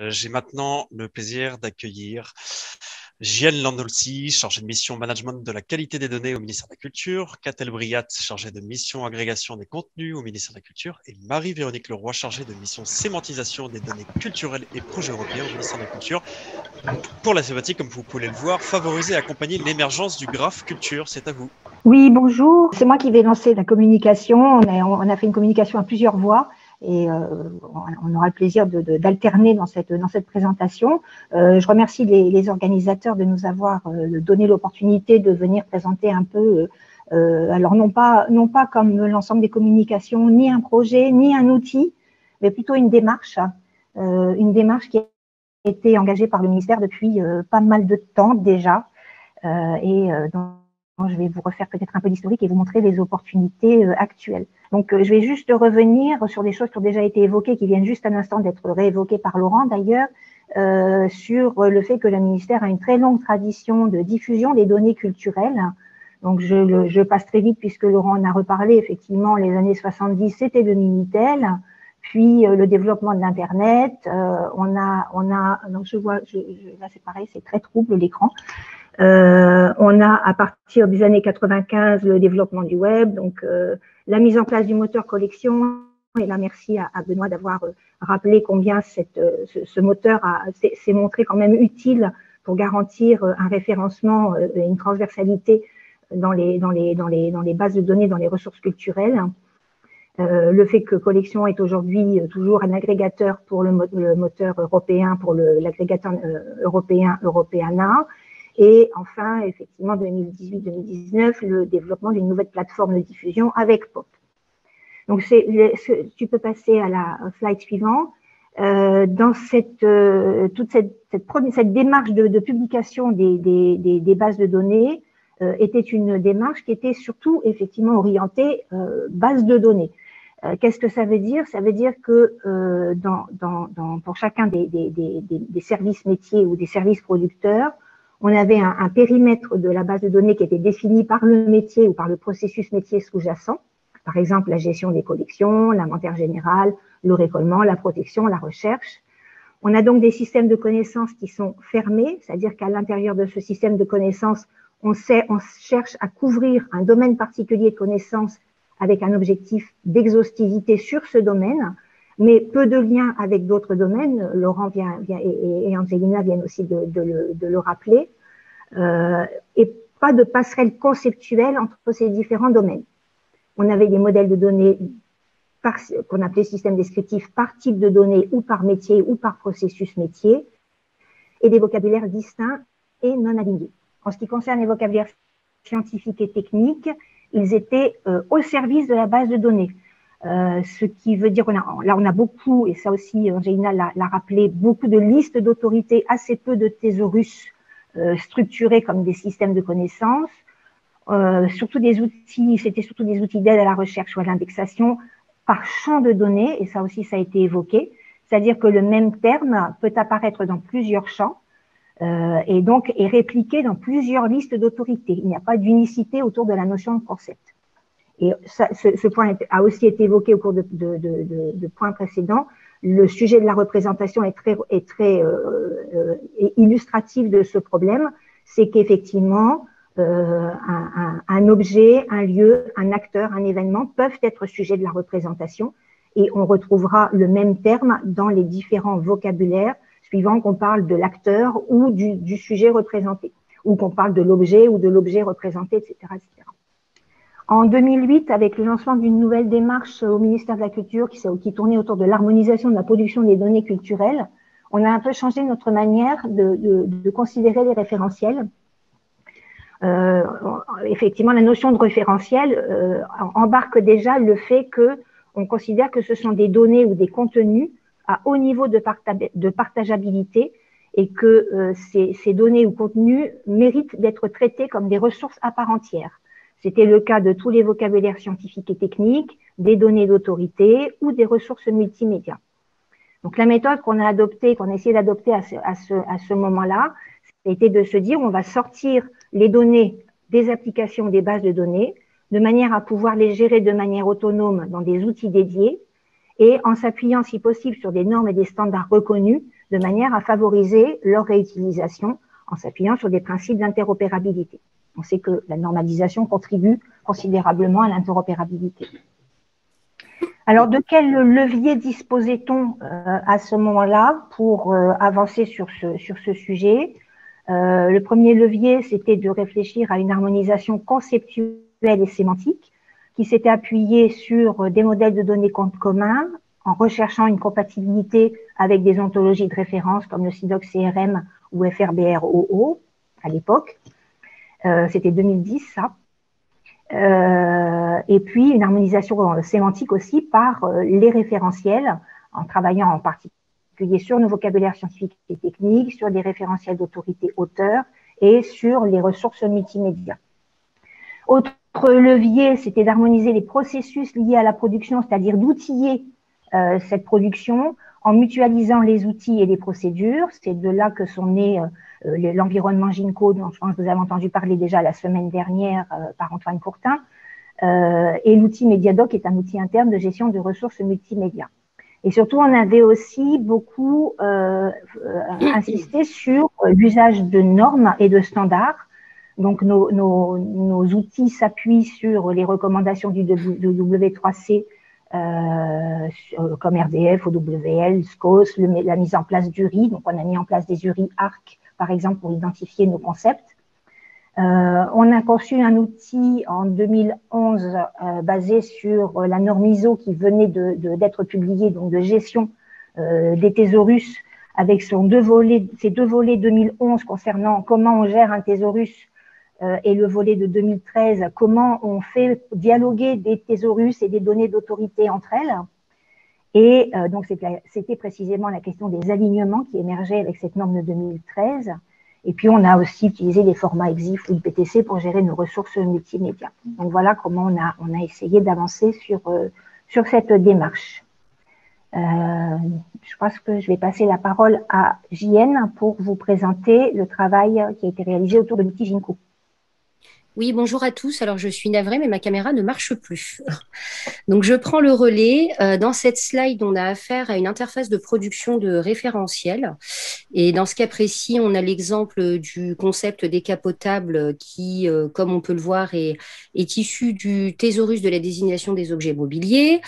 Euh, j'ai maintenant le plaisir d'accueillir Gianne Landolsi, chargée de mission management de la qualité des données au ministère de la Culture, Catel Briat, chargée de mission agrégation des contenus au ministère de la Culture, et Marie-Véronique Leroy, chargée de mission sémantisation des données culturelles et projets européens au ministère de la Culture. Pour la thématique, comme vous pouvez le voir, favoriser et accompagner l'émergence du graphe culture. C'est à vous. Oui, bonjour. C'est moi qui vais lancer la communication. On a, on a fait une communication à plusieurs voix et euh, on aura le plaisir d'alterner dans cette, dans cette présentation. Euh, je remercie les, les, organisateurs de nous avoir euh, donné l'opportunité de venir présenter un peu, alors non pas, non pas comme l'ensemble des communications, ni un projet, ni un outil, mais plutôt une démarche, une démarche qui a été engagée par le ministère depuis pas mal de temps déjà. et donc, je vais vous refaire peut-être un peu d'historique et vous montrer les opportunités euh, actuelles. Donc, euh, je vais juste revenir sur des choses qui ont déjà été évoquées, qui viennent juste à l'instant d'être réévoquées par Laurent d'ailleurs, euh, sur le fait que le ministère a une très longue tradition de diffusion des données culturelles. Donc, je, je passe très vite puisque Laurent en a reparlé. Effectivement, les années 70, c'était le Minitel. Puis le développement de l'internet, on a, on a, donc je vois, je, là c'est pareil, c'est très trouble l'écran. Euh, on a à partir des années 95 le développement du web, donc euh, la mise en place du moteur collection. Et là, merci à, Benoît d'avoir euh, rappelé combien ce, moteur s'est montré quand même utile pour garantir un référencement et une transversalité dans les bases de données, dans les ressources culturelles. le fait que Collection est aujourd'hui toujours un agrégateur pour le, moteur européen, pour l'agrégateur européen Europeana, et enfin, effectivement, 2018-2019, le développement d'une nouvelle plateforme de diffusion avec POP. Donc, tu peux passer à la slide suivante. Euh, dans cette, euh, toute cette, cette, cette démarche de, de publication des, des, des, des, bases de données euh, était une démarche qui était surtout effectivement orientée euh, base de données. Euh, qu'est-ce que ça veut dire? Ça veut dire que dans, dans, dans, pour chacun des, des, services métiers ou des services producteurs, on avait un, périmètre de la base de données qui était défini par le métier ou par le processus métier sous-jacent. Par exemple, la gestion des collections, l'inventaire général, le récollement, la protection, la recherche. On a donc des systèmes de connaissances qui sont fermés, c'est-à-dire qu'à l'intérieur de ce système de connaissances, on, sait, on cherche à couvrir un domaine particulier de connaissances avec un objectif d'exhaustivité sur ce domaine mais peu de liens avec d'autres domaines. Laurent vient, et, Angelina viennent aussi de, de, le, de le, rappeler. Euh, et pas de passerelle conceptuelle entre ces différents domaines. On avait des modèles de données qu'on appelait système descriptif par type de données ou par métier ou par processus métier et des vocabulaires distincts et non alignés. En ce qui concerne les vocabulaires scientifiques et techniques, ils étaient euh, au service de la base de données. Euh, ce qui veut dire, on a, là on a beaucoup, et ça aussi Angelina l'a rappelé, beaucoup de listes d'autorités, assez peu de thésaurus euh, structurés comme des systèmes de connaissances, euh, surtout des outils, c'était surtout des outils d'aide à la recherche ou à l'indexation par champ de données, et ça aussi ça a été évoqué, c'est-à-dire que le même terme peut apparaître dans plusieurs champs, et donc est répliqué dans plusieurs listes d'autorités. Il n'y a pas d'unicité autour de la notion de concept. Et ça, ce, ce, point a aussi été évoqué au cours de, de, de, de, points précédents. Le sujet de la représentation est très, est très euh, euh illustratif de ce problème. C'est qu'effectivement, euh, un, un, un, objet, un lieu, un acteur, un événement peuvent être sujet de la représentation et on retrouvera le même terme dans les différents vocabulaires suivant qu'on parle de l'acteur ou du, du, sujet représenté, ou qu'on parle de l'objet ou de l'objet représenté, etc., etc. En 2008, avec le lancement d'une nouvelle démarche au ministère de la Culture qui, qui tournait autour de l'harmonisation de la production des données culturelles, on a un peu changé notre manière de, considérer les référentiels. Euh, effectivement, la notion de référentiel euh, embarque déjà le fait que on considère que ce sont des données ou des contenus à haut niveau de, partageabilité et que euh, ces données ou contenus méritent d'être traités comme des ressources à part entière. C'était le cas de tous les vocabulaires scientifiques et techniques, des données d'autorité ou des ressources multimédia. Donc la méthode qu'on a adoptée, qu'on a essayé d'adopter à ce, à ce, à ce moment-là, c'était de se dire on va sortir les données des applications, des bases de données, de manière à pouvoir les gérer de manière autonome dans des outils dédiés et en s'appuyant si possible sur des normes et des standards reconnus, de manière à favoriser leur réutilisation en s'appuyant sur des principes d'interopérabilité. On sait que la normalisation contribue considérablement à l'interopérabilité. Alors, de quel levier disposait-on euh, à ce moment-là pour euh, avancer sur ce, sujet? Euh, Le premier levier, c'était de réfléchir à une harmonisation conceptuelle et sémantique qui s'était appuyée sur des modèles de données communs en recherchant une compatibilité avec des ontologies de référence comme le SIDOC CRM ou FRBR-OO à l'époque. C'était 2010, ça. Euh, et puis une harmonisation sémantique aussi par euh, les référentiels, en travaillant en particulier sur nos vocabulaires scientifiques et techniques, sur des référentiels d'autorité auteur et sur les ressources multimédia. Autre levier, c'était d'harmoniser les processus liés à la production, c'est-à-dire d'outiller euh, cette production en mutualisant les outils et les procédures. C'est de là que sont nés euh, l'environnement GINCO, dont je pense que vous avez entendu parler déjà la semaine dernière euh, par Antoine Courtin, euh, et l'outil Mediadoc est un outil interne de gestion de ressources multimédia. Et surtout, on avait aussi beaucoup insisté sur l'usage de normes et de standards. Donc, nos outils s'appuient sur les recommandations du W3C euh, comme RDF, OWL, SCOS, la mise en place du RI. Donc, on a mis en place des URI ARC par exemple, pour identifier nos concepts. Euh, on a conçu un outil en 2011 euh, basé sur la norme ISO qui venait d'être publiée, donc de gestion euh, des thésaurus, avec son deux volets, ses deux volets 2011 concernant comment on gère un thésaurus et le volet de 2013, comment on fait dialoguer des thésaurus et des données d'autorité entre elles. Et euh, donc, c'était précisément la question des alignements qui émergeait avec cette norme de 2013. Et puis, on a aussi utilisé les formats EXIF ou IPTC pour gérer nos ressources multimédia. Donc, voilà comment on a, essayé d'avancer sur, euh, cette démarche. Euh, je pense que je vais passer la parole à JN pour vous présenter le travail qui a été réalisé autour de l'outil GINCO. Oui, bonjour à tous. Alors, je suis navrée, mais ma caméra ne marche plus. Donc, je prends le relais. Euh, dans cette slide, on a affaire à une interface de production de référentiel. Et dans ce cas précis, on a l'exemple du concept décapotable qui, euh, comme on peut le voir, est, est issu du thésaurus de la désignation des objets mobiliers.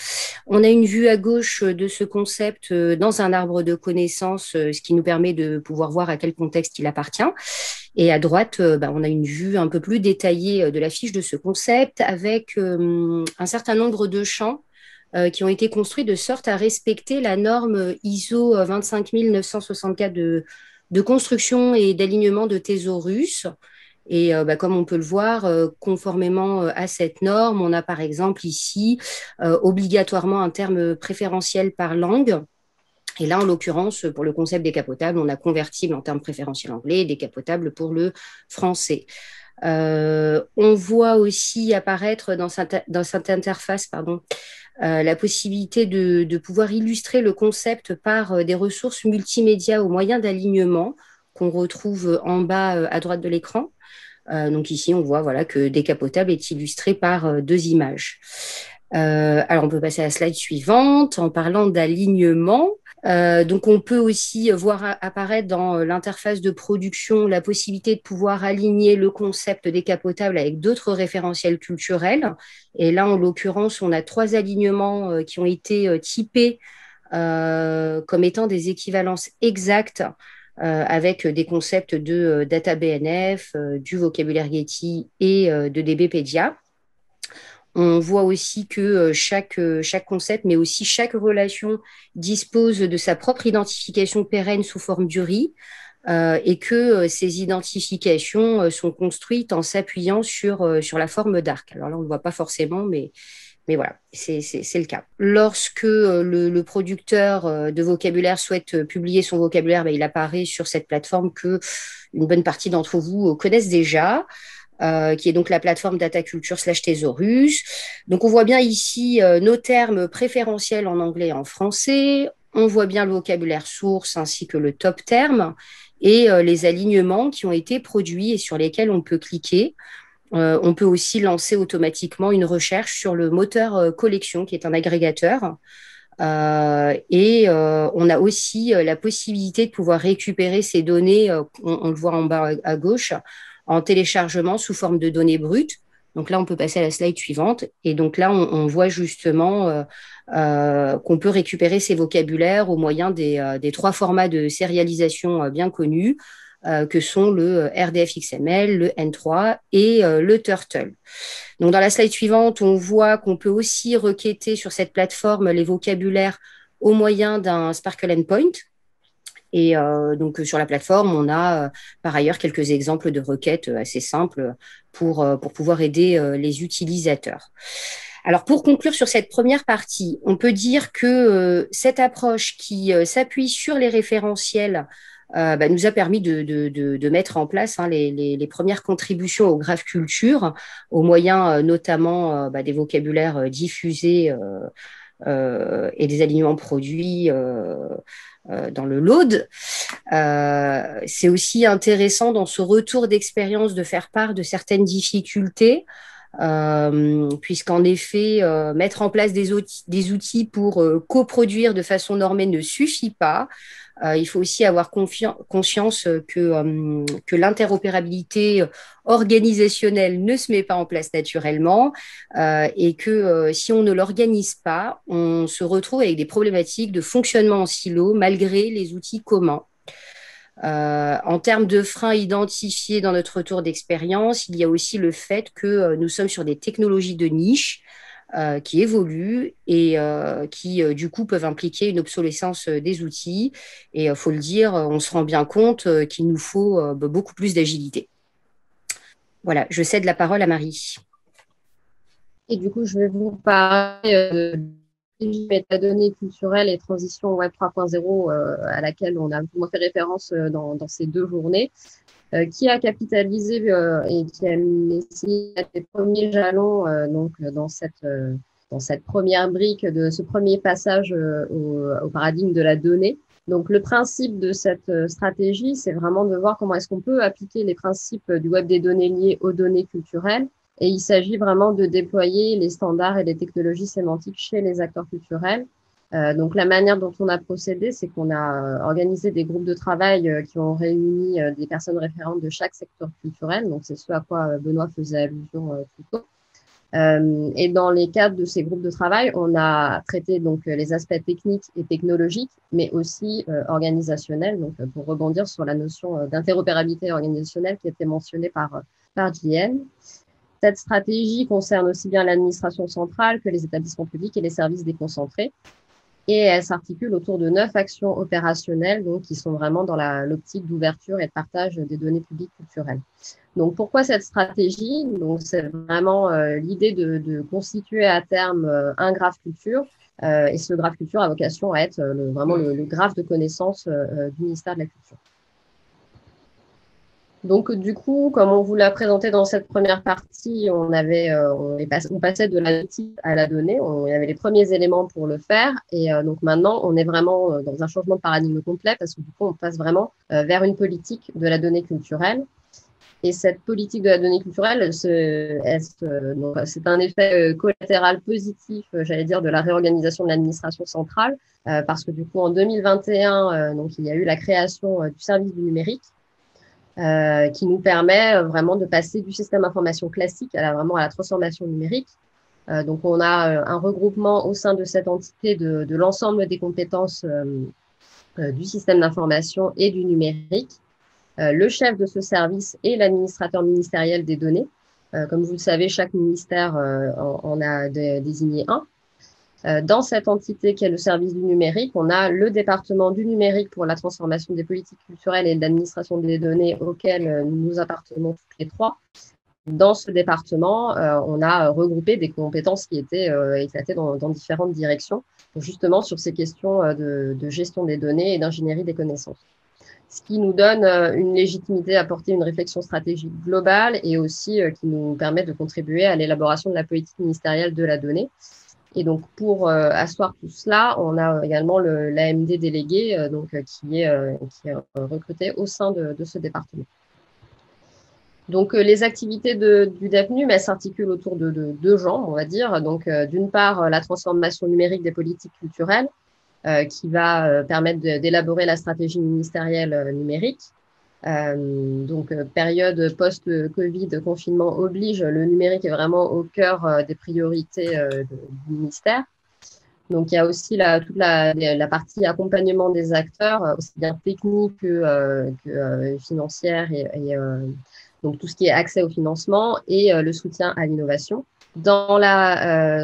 On a une vue à gauche de ce concept euh, dans un arbre de connaissances, ce qui nous permet de pouvoir voir à quel contexte il appartient. Et à droite, euh, bah, on a une vue un peu plus détaillée euh, de la fiche de ce concept avec euh, un certain nombre de champs qui ont été construits de sorte à respecter la norme ISO 25964 de, de construction et d'alignement de thésaurus. Et bah, comme on peut le voir, conformément à cette norme, on a par exemple ici obligatoirement un terme préférentiel par langue et là, en l'occurrence, pour le concept décapotable, on a convertible en termes préférentiels anglais décapotable pour le français. Euh, on voit aussi apparaître dans cette, interface pardon, euh, la possibilité de, pouvoir illustrer le concept par euh, des ressources multimédia au moyen d'alignement qu'on retrouve en bas à droite de l'écran. donc ici, on voit voilà, que décapotable est illustré par deux images. alors, on peut passer à la slide suivante en parlant d'alignement. Euh, donc, on peut aussi voir apparaître dans euh, l'interface de production la possibilité de pouvoir aligner le concept décapotable avec d'autres référentiels culturels. Et là, en l'occurrence, on a trois alignements euh, qui ont été typés comme étant des équivalences exactes avec des concepts de data BNF, du vocabulaire Getty et de DBpedia. On voit aussi que euh, chaque, euh, chaque concept, mais aussi chaque relation dispose de sa propre identification pérenne sous forme du riz. Euh, et que ces identifications sont construites en s'appuyant sur, sur la forme d'arc. Alors là, on ne le voit pas forcément, mais, mais voilà, c'est le cas. Lorsque le, producteur de vocabulaire souhaite publier son vocabulaire, ben, il apparaît sur cette plateforme que une bonne partie d'entre vous connaissent déjà. Euh, qui est donc la plateforme Dataculture slash Thesaurus. Donc on voit bien ici euh, nos termes préférentiels en anglais et en français. On voit bien le vocabulaire source ainsi que le top terme et euh, les alignements qui ont été produits et sur lesquels on peut cliquer. on peut aussi lancer automatiquement une recherche sur le moteur collection qui est un agrégateur et on a aussi la possibilité de pouvoir récupérer ces données, on, le voit en bas à gauche, en téléchargement sous forme de données brutes. Donc là, on peut passer à la slide suivante. Et donc là, on, voit justement qu'on peut récupérer ces vocabulaires au moyen des, des trois formats de sérialisation bien connus. Euh, que sont le euh, RDF XML, le N3 et euh, le Turtle. Donc dans la slide suivante, on voit qu'on peut aussi requêter sur cette plateforme les vocabulaires au moyen d'un Sparkle Endpoint. Et donc sur la plateforme, on a par ailleurs quelques exemples de requêtes assez simples pour, pour pouvoir aider les utilisateurs. Alors pour conclure sur cette première partie, on peut dire que cette approche qui s'appuie sur les référentiels euh, bah, nous a permis de, de, de, de mettre en place hein, les, les, les, premières contributions au graphe culture, au moyen euh, notamment euh, bah, des vocabulaires diffusés et des alignements produits dans le load. C'est aussi intéressant dans ce retour d'expérience de faire part de certaines difficultés. Euh, puisqu'en effet, euh, mettre en place des outils, pour euh, coproduire de façon normée ne suffit pas. Il faut aussi avoir conscience que, que l'interopérabilité organisationnelle ne se met pas en place naturellement et que si on ne l'organise pas, on se retrouve avec des problématiques de fonctionnement en silo malgré les outils communs. Euh, en termes de freins identifiés dans notre retour d'expérience, il y a aussi le fait que euh, nous sommes sur des technologies de niche euh, qui évoluent et qui, du coup, peuvent impliquer une obsolescence des outils. Et il faut le dire, on se rend bien compte qu'il nous faut beaucoup plus d'agilité. Voilà, je cède la parole à Marie. Et du coup, je vais vous parler métadonnées culturelles et transition web 3.0 euh, à laquelle on a fait référence euh, dans, ces deux journées, euh, qui a capitalisé et qui a mis les premiers jalons donc dans cette dans cette première brique de ce premier passage au, au, paradigme de la donnée. Donc le principe de cette stratégie, c'est vraiment de voir comment est-ce qu'on peut appliquer les principes du web des données liées aux données culturelles et il s'agit vraiment de déployer les standards et les technologies sémantiques chez les acteurs culturels. Euh, donc la manière dont on a procédé, c'est qu'on a euh, organisé des groupes de travail euh, qui ont réuni euh, des personnes référentes de chaque secteur culturel. Donc c'est ce à quoi Benoît faisait allusion plus tôt. et dans les cadres de ces groupes de travail, on a traité donc les aspects techniques et technologiques, mais aussi organisationnels. Donc pour rebondir sur la notion d'interopérabilité organisationnelle qui était mentionnée par par JN. Cette stratégie concerne aussi bien l'administration centrale que les établissements publics et les services déconcentrés. Et elle s'articule autour de neuf actions opérationnelles donc, qui sont vraiment dans l'optique d'ouverture et de partage des données publiques culturelles. Donc, pourquoi cette stratégie? Donc, c'est vraiment euh, l'idée de, constituer à terme euh, un graphe culture. Euh, et ce graphe culture a vocation à être vraiment le, le, graphe de connaissances du ministère de la Culture. Donc, du coup, comme on vous l'a présenté dans cette première partie, on, avait, euh, on, passait de la notice à la donnée. On, avait les premiers éléments pour le faire. Et euh, donc, maintenant, on est vraiment euh, dans un changement de paradigme complet parce que du coup, on passe vraiment vers une politique de la donnée culturelle. Et cette politique de la donnée culturelle, c'est un effet collatéral positif, j'allais dire, de la réorganisation de l'administration centrale, parce que du coup, en 2021, donc, il y a eu la création du service du numérique, euh, qui nous permet euh, vraiment de passer du système d'information classique à la, vraiment à la transformation numérique. Euh, donc, on a un regroupement au sein de cette entité de, l'ensemble des compétences du système d'information et du numérique. le chef de ce service est l'administrateur ministériel des données. comme vous le savez, chaque ministère en, a désigné un. Euh, dans cette entité qui est le service du numérique, on a le département du numérique pour la transformation des politiques culturelles et l'administration des données auxquelles euh, nous appartenons tous les trois. Dans ce département, euh, on a regroupé des compétences qui étaient éclatées dans, différentes directions, justement sur ces questions de, gestion des données et d'ingénierie des connaissances. Ce qui nous donne une légitimité à porter une réflexion stratégique globale et aussi qui nous permet de contribuer à l'élaboration de la politique ministérielle de la donnée et donc, pour euh, asseoir tout cela, on a également l'AMD délégué euh, donc, euh, qui est, qui est recruté au sein de, de, ce département. Donc, les activités du DEPNUM, elles s'articulent autour de, deux genres, on va dire. Donc, d'une part, la transformation numérique des politiques culturelles, qui va permettre d'élaborer la stratégie ministérielle numérique. Donc, période post-Covid, confinement oblige, le numérique est vraiment au cœur des priorités du ministère. Donc, il y a aussi la, toute la, la, partie accompagnement des acteurs, euh, aussi bien technique que, euh, euh, financière, et, donc tout ce qui est accès au financement et le soutien à l'innovation. Dans la,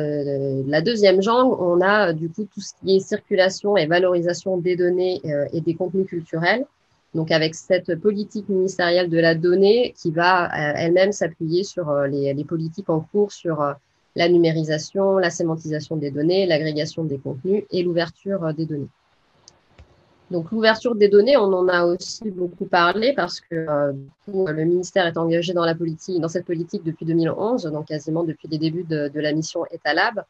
la, deuxième jambe, on a du coup tout ce qui est circulation et valorisation des données et des contenus culturels. Donc avec cette politique ministérielle de la donnée qui va elle-même s'appuyer sur les, les, politiques en cours sur la numérisation, la sémantisation des données, l'agrégation des contenus et l'ouverture euh, des données. Donc l'ouverture des données, on en a aussi beaucoup parlé parce que euh, le ministère est engagé dans, la politique, dans cette politique depuis 2011, donc quasiment depuis les débuts de, la mission Etalab.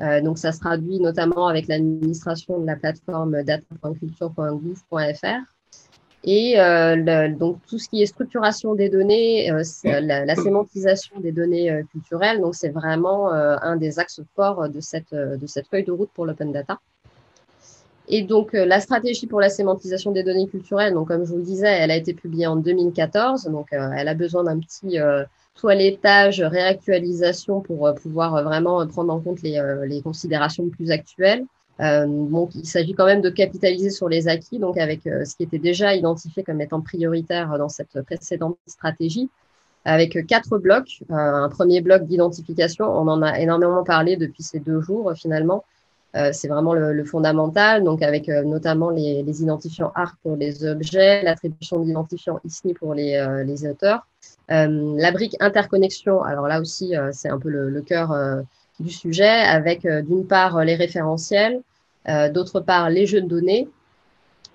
Euh, donc ça se traduit notamment avec l'administration de la plateforme data.culture.gouv.fr et euh, donc tout ce qui est structuration des données, euh, la, la, sémantisation des données euh, culturelles, donc c'est vraiment un des axes forts de cette, de cette feuille de route pour l'open data. Et donc la stratégie pour la sémantisation des données culturelles, donc comme je vous le disais, elle a été publiée en 2014, donc elle a besoin d'un petit toilettage, réactualisation pour pouvoir vraiment prendre en compte les, les considérations plus actuelles. Euh, donc, il s'agit quand même de capitaliser sur les acquis, donc avec euh, ce qui était déjà identifié comme étant prioritaire dans cette précédente stratégie, avec quatre blocs. Euh, un premier bloc d'identification, on en a énormément parlé depuis ces deux jours finalement. c'est vraiment le, fondamental, donc avec notamment les, identifiants ARC pour les objets, l'attribution d'identifiants ISNI pour les, auteurs, la brique interconnexion. Alors là aussi, c'est un peu le, cœur du sujet, avec d'une part les référentiels, euh, d'autre part, les jeux de données,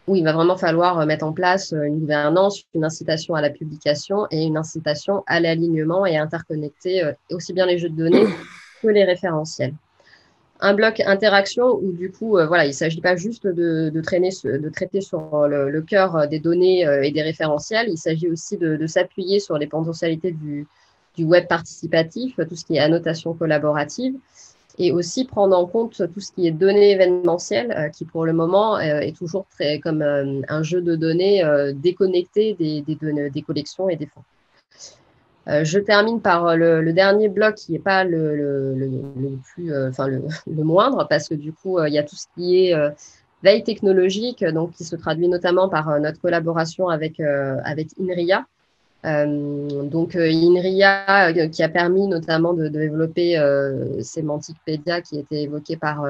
où il va vraiment falloir euh, mettre en place euh, une gouvernance, une incitation à la publication et une incitation à l'alignement et à interconnecter aussi bien les jeux de données que les référentiels. Un bloc interaction où du coup, voilà, il ne s'agit pas juste de, traîner, de traiter sur le, cœur des données et des référentiels, il s'agit aussi de, s'appuyer sur les potentialités du, du web participatif, tout ce qui est annotation collaborative, et aussi prendre en compte tout ce qui est données événementielles, euh, qui pour le moment euh, est toujours très comme euh, un jeu de données déconnecté des, des, données, des collections et des fonds. je termine par le, dernier bloc qui n'est pas le, le, le plus, enfin le, moindre, parce que du coup, il y a tout ce qui est veille technologique, donc qui se traduit notamment par notre collaboration avec, avec INRIA, donc euh, INRIA euh, qui a permis notamment de, développer Semanticpedia qui était évoqué par,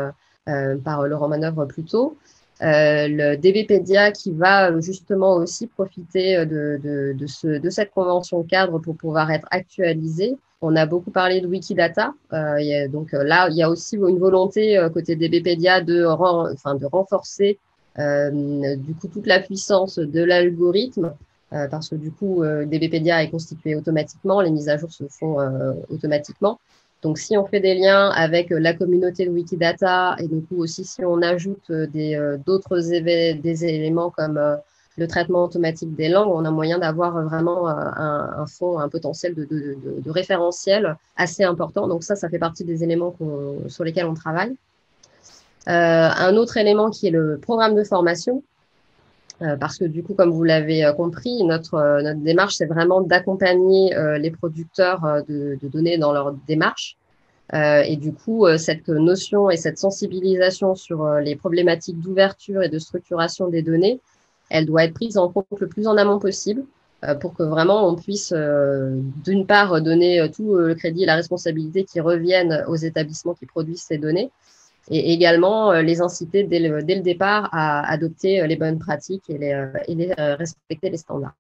Laurent Manœuvre plus tôt. le DBpedia qui va justement aussi profiter de, de, de, ce, de, cette convention cadre pour pouvoir être actualisé. On a beaucoup parlé de Wikidata. Euh, donc là, il y a aussi une volonté côté DBpedia de, de renforcer du coup toute la puissance de l'algorithme euh, parce que du coup, euh, DBpedia est constitué automatiquement, les mises à jour se font euh, automatiquement. Donc, si on fait des liens avec la communauté de Wikidata et du coup aussi si on ajoute d'autres éléments comme le traitement automatique des langues, on a moyen d'avoir vraiment un, un fond, un potentiel de, référentiel assez important. Donc ça, ça fait partie des éléments sur lesquels on travaille. Euh, un autre élément qui est le programme de formation. Euh, parce que du coup, comme vous l'avez euh, compris, notre, euh, notre démarche, c'est vraiment d'accompagner les producteurs de, de, données dans leur démarche. et du coup, cette notion et cette sensibilisation sur les problématiques d'ouverture et de structuration des données, elle doit être prise en compte le plus en amont possible pour que vraiment on puisse, d'une part, donner tout le crédit et la responsabilité qui reviennent aux établissements qui produisent ces données, et également euh, les inciter dès le, dès le, départ à adopter euh, les bonnes pratiques et, les, euh, respecter les standards.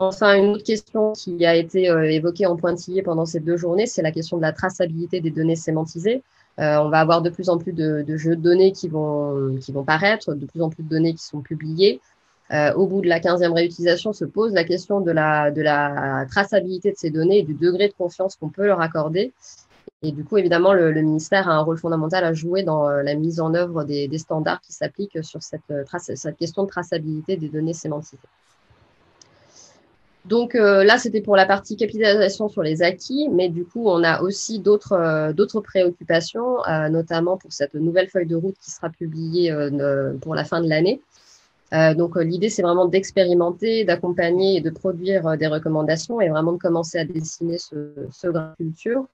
Enfin, une autre question qui a été évoquée en pointillé pendant ces deux journées, c'est la question de la traçabilité des données sémantisées. on va avoir de plus en plus de, de, jeux de données qui vont, qui vont paraître, de plus en plus de données qui sont publiées. au bout de la 15e réutilisation, se pose la question de la, de la traçabilité de ces données et du degré de confiance qu'on peut leur accorder. Et du coup, évidemment, le, ministère a un rôle fondamental à jouer dans euh, la mise en œuvre des, standards qui s'appliquent sur cette, euh, cette, question de traçabilité des données sémantisées. Donc là, c'était pour la partie capitalisation sur les acquis, mais du coup, on a aussi d'autres préoccupations, notamment pour cette nouvelle feuille de route qui sera publiée pour la fin de l'année. donc l'idée, c'est vraiment d'expérimenter, d'accompagner et de produire des recommandations et vraiment de commencer à dessiner ce, ce culture.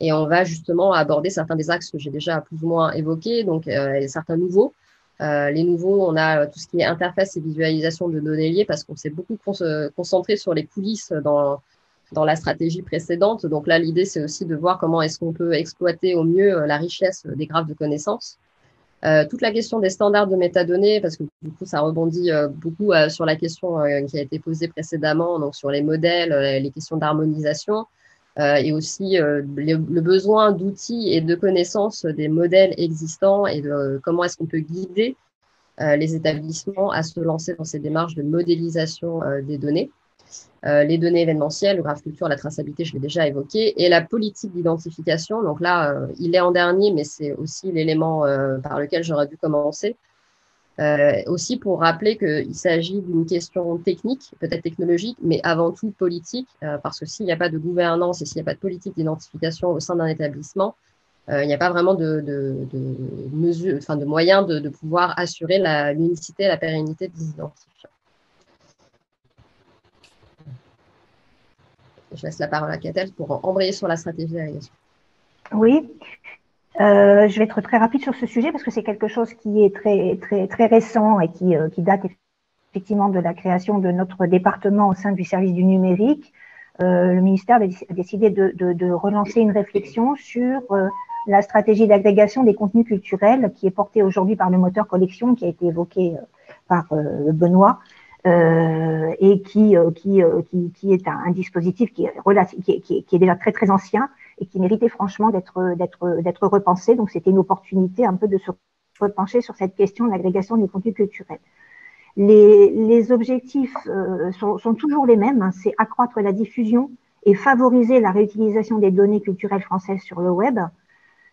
Et on va justement aborder certains des axes que j'ai déjà plus ou moins évoqués, donc euh, certains nouveaux. Euh, les nouveaux, on a tout ce qui est interface et visualisation de données liées parce qu'on s'est beaucoup concentré sur les coulisses dans, dans la stratégie précédente. Donc là, l'idée, c'est aussi de voir comment est-ce qu'on peut exploiter au mieux euh, la richesse des graphes de connaissances. Euh, toute la question des standards de métadonnées, parce que du coup, ça rebondit euh, beaucoup euh, sur la question qui a été posée précédemment, donc sur les modèles, les questions d'harmonisation. Euh, et aussi euh, le, besoin d'outils et de connaissances des modèles existants et de comment est-ce qu'on peut guider euh, les établissements à se lancer dans ces démarches de modélisation des données. les données événementielles, le graphe culture, la traçabilité, je l'ai déjà évoqué, et la politique d'identification. Donc là, il est en dernier, mais c'est aussi l'élément par lequel j'aurais dû commencer. Euh, aussi pour rappeler qu'il s'agit d'une question technique, peut-être technologique, mais avant tout politique, euh, parce que s'il n'y a pas de gouvernance et s'il n'y a pas de politique d'identification au sein d'un établissement, euh, il n'y a pas vraiment de, de, enfin de moyens de, pouvoir assurer l'unicité et la pérennité des identifiants. Je laisse la parole à Catel pour embrayer sur la stratégie d'agrégation. Oui, euh, je vais être très rapide sur ce sujet parce que c'est quelque chose qui est très, très, très récent et qui, euh, qui, date effectivement de la création de notre département au sein du service du numérique. Euh, le ministère a décidé de, de, de, relancer une réflexion sur euh, la stratégie d'agrégation des contenus culturels qui est portée aujourd'hui par le moteur collection qui a été évoqué euh, par Benoît. et qui, qui, qui, qui, est un, un dispositif qui est, qui, est, qui est déjà très très ancien et qui méritait franchement d'être d'être d'être repensé. Donc c'était une opportunité un peu de se repencher sur cette question de l'agrégation des contenus culturels. Les, les objectifs euh, sont, toujours les mêmes, hein. c'est accroître la diffusion et favoriser la réutilisation des données culturelles françaises sur le web.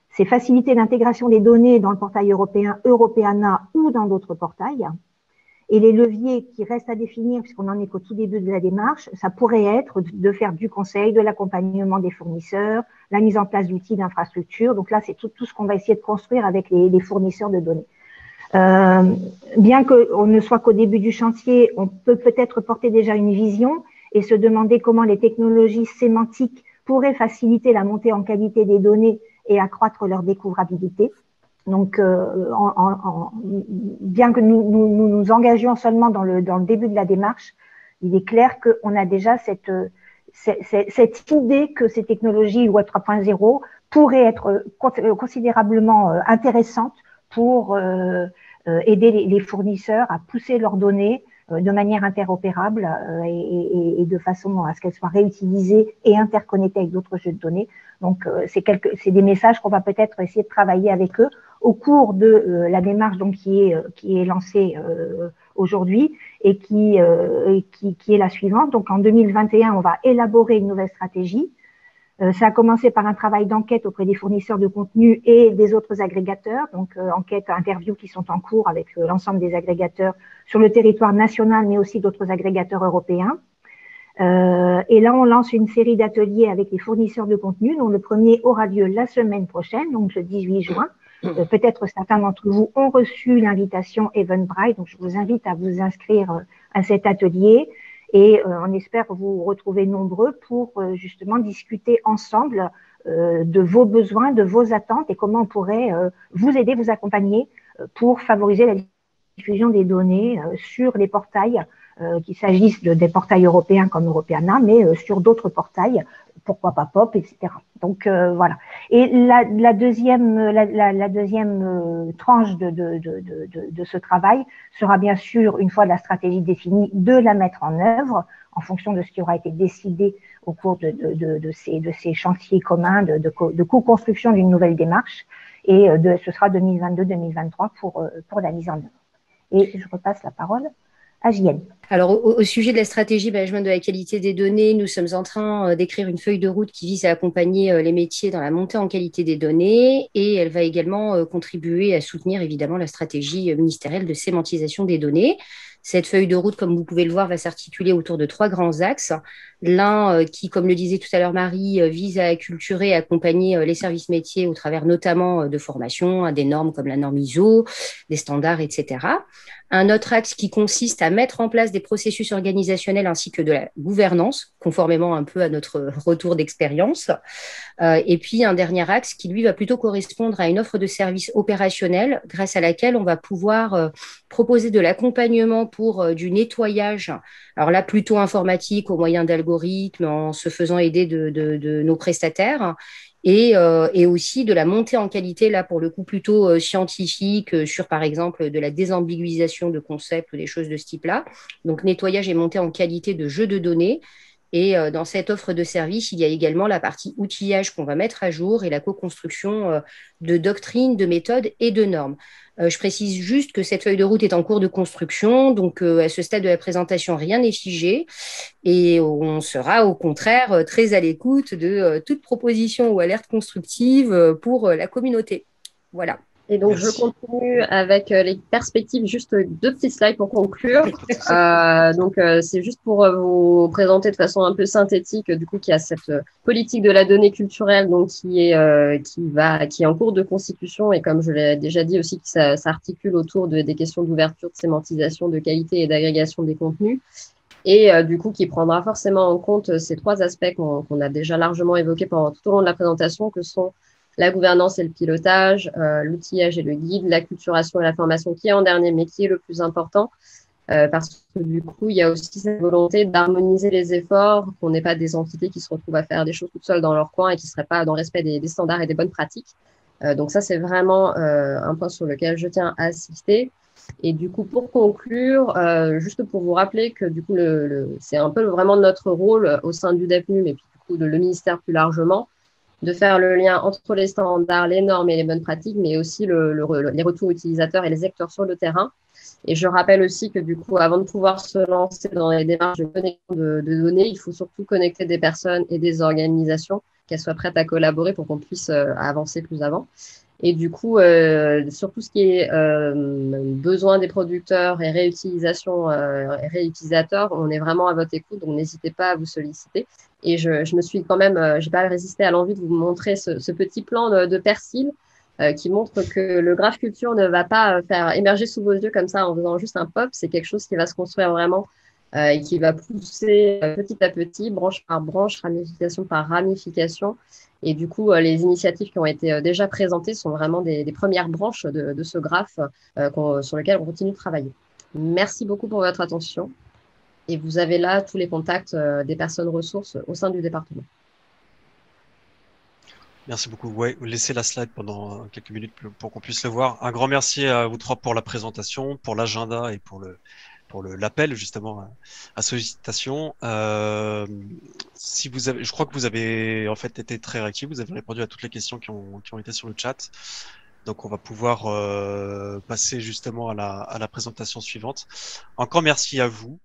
C'est faciliter l'intégration des données dans le portail européen Europeana ou dans d'autres portails. Et les leviers qui restent à définir, puisqu'on en est qu'au tout début de la démarche, ça pourrait être de faire du conseil, de l'accompagnement des fournisseurs, la mise en place d'outils d'infrastructure. Donc là, c'est tout, ce qu'on va essayer de construire avec les, les fournisseurs de données. Euh, bien qu'on ne soit qu'au début du chantier, on peut peut-être porter déjà une vision et se demander comment les technologies sémantiques pourraient faciliter la montée en qualité des données et accroître leur découvrabilité. Donc, euh, en, en, bien que nous, nous, nous, engagions seulement dans le, dans le début de la démarche, il est clair qu'on a déjà cette, cette, cette, idée que ces technologies Web 3.0 pourraient être considérablement euh, intéressantes pour euh, euh, aider les, fournisseurs à pousser leurs données de manière interopérable et, et, de façon à ce qu'elles soient réutilisées et interconnectées avec d'autres jeux de données. Donc, c'est des messages qu'on va peut-être essayer de travailler avec eux au cours de euh, la démarche donc, qui, est, euh, lancée euh, aujourd'hui et qui, est la suivante. Donc en 2021, on va élaborer une nouvelle stratégie. Ça a commencé par un travail d'enquête auprès des fournisseurs de contenu et des autres agrégateurs, donc enquête, interviews qui sont en cours avec l'ensemble des agrégateurs sur le territoire national, mais aussi d'autres agrégateurs européens. Euh, et là, on lance une série d'ateliers avec les fournisseurs de contenu, dont le premier aura lieu la semaine prochaine, donc le 18 juin, euh, peut-être certains d'entre vous ont reçu l'invitation Eventbrite, donc je vous invite à vous inscrire euh, à cet atelier et euh, on espère vous retrouver nombreux pour justement discuter ensemble de vos besoins, de vos attentes et comment on pourrait vous aider, vous accompagner pour favoriser la diffusion des données sur les portails, qu'il s'agisse de, des portails européens comme Europeana, mais sur d'autres portails pourquoi pas pop, etc. Donc euh, voilà. Et la, la deuxième, la, la, deuxième euh, tranche de, de, de, de, ce travail sera bien sûr, une fois la stratégie définie, de la mettre en œuvre en fonction de ce qui aura été décidé au cours de, ces, de ces chantiers communs de, de, co-construction d'une nouvelle démarche. Et euh, de, ce sera 2022-2023 pour, pour la mise en œuvre. Et je repasse la parole Alors, au, sujet de la stratégie management de la qualité des données, nous sommes en train euh, d'écrire une feuille de route qui vise à accompagner euh, les métiers dans la montée en qualité des données et elle va également euh, contribuer à soutenir évidemment la stratégie ministérielle de sémantisation des données. Cette feuille de route, comme vous pouvez le voir, va s'articuler autour de trois grands axes. L'un euh, qui, comme le disait tout à l'heure Marie, euh, vise à acculturer et accompagner euh, les services métiers au travers notamment de formation à des normes comme la norme ISO, des standards, etc. Un autre axe qui consiste à mettre en place des processus organisationnels ainsi que de la gouvernance, conformément un peu à notre retour d'expérience. et puis un dernier axe qui, lui, va plutôt correspondre à une offre de services opérationnels grâce à laquelle on va pouvoir proposer de l'accompagnement pour du nettoyage, alors là, plutôt informatique au moyen d'algorithmes en se faisant aider de, nos prestataires. Euh, et, aussi de la montée en qualité, là pour le coup plutôt euh, scientifique, euh, sur par exemple de la désambiguisation de concepts ou des choses de ce type-là. Donc nettoyage et montée en qualité de jeux de données. Et dans cette offre de service, il y a également la partie outillage qu'on va mettre à jour et la co-construction de doctrines, de méthodes et de normes. Euh, je précise juste que cette feuille de route est en cours de construction, donc euh, à ce stade de la présentation, rien n'est figé et on sera au contraire euh, très à l'écoute de toute proposition ou alerte constructive pour la communauté. Voilà. Et donc, je continue avec euh, les perspectives, juste deux petits slides pour conclure. Euh, donc, euh, c'est juste pour vous présenter de façon un peu synthétique, du coup, qu'il y a cette politique de la donnée culturelle, donc qui est qui va, qui est en cours de constitution et comme je l'ai déjà dit aussi, qui s'articule autour de, des questions d'ouverture, de sémantisation, de qualité et d'agrégation des contenus. Et du coup, qui prendra forcément en compte ces trois aspects qu'on a déjà largement évoqués pendant tout au long de la présentation, que sont la gouvernance et le pilotage, euh, l'outillage et le guide, la culturation et la formation qui est en dernier, mais qui est le plus important. Euh, parce que du coup, il y a aussi cette volonté d'harmoniser les efforts, qu'on n'ait pas des entités qui se retrouvent à faire des choses toutes seules dans leur coin et qui ne seraient pas dans le respect des, standards et des bonnes pratiques. Euh, donc ça, c'est vraiment un point sur lequel je tiens à assister. Et du coup, pour conclure, juste pour vous rappeler que du coup, le, c'est un peu vraiment notre rôle au sein du DEPNU, mais puis du coup de le ministère plus largement, de faire le lien entre les standards, les normes et les bonnes pratiques, mais aussi le, les retours utilisateurs et les acteurs sur le terrain. Et je rappelle aussi que du coup, avant de pouvoir se lancer dans les démarches de données, il faut surtout connecter des personnes et des organisations qu'elles soient prêtes à collaborer pour qu'on puisse euh, avancer plus avant. Et du coup, euh, sur tout ce qui est euh, besoin des producteurs et réutilisation euh, réutilisateurs, on est vraiment à votre écoute, donc n'hésitez pas à vous solliciter. Et je, me suis quand même, euh, j'ai pas résisté à l'envie de vous montrer ce, petit plan de, de Persil euh, qui montre que le graphe culture ne va pas faire émerger sous vos yeux comme ça en faisant juste un pop. C'est quelque chose qui va se construire vraiment et qui va pousser petit à petit, branche par branche, ramification par ramification, et du coup, euh, les initiatives qui ont été euh, déjà présentées sont vraiment des, premières branches de, ce graphe euh, sur lequel on continue de travailler. Merci beaucoup pour votre attention. Et vous avez là tous les contacts des personnes ressources au sein du département. Merci beaucoup. Ouais, laissez la slide pendant quelques minutes pour qu'on puisse le voir. Un grand merci à vous trois pour la présentation, pour l'agenda et pour le, pour l'appel justement à, sollicitation. Euh, si vous avez, je crois que vous avez en fait été très réactif, vous avez répondu à toutes les questions qui ont, qui ont été sur le chat. Donc on va pouvoir euh, passer justement à la, à la présentation suivante. Encore merci à vous.